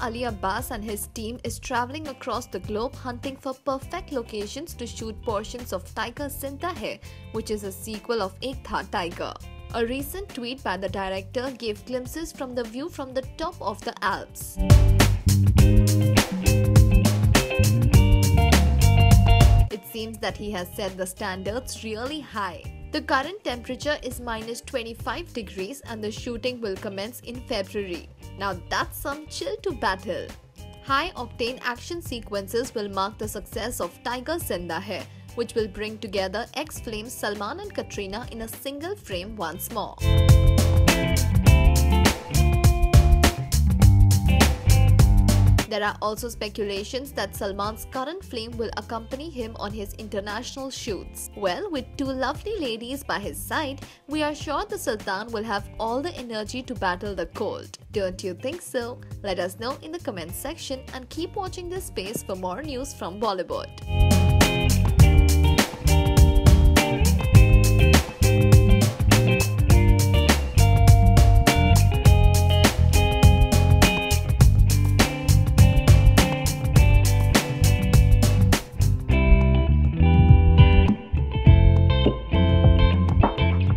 Ali Abbas and his team is traveling across the globe hunting for perfect locations to shoot portions of Tiger Zinda Hai, which is a sequel of Ek Tha Tiger. A recent tweet by the director gave glimpses from the view from the top of the Alps. It seems that he has set the standards really high. The current temperature is minus 25 degrees and the shooting will commence in February. Now that's some chill to battle. High octane action sequences will mark the success of Tiger Zinda Hai, which will bring together ex flames Salman and Katrina in a single frame once more. There are also speculations that Salman's current flame will accompany him on his international shoots. Well, with two lovely ladies by his side, we are sure the Sultan will have all the energy to battle the cold. Don't you think so? Let us know in the comments section and keep watching this space for more news from Bollywood.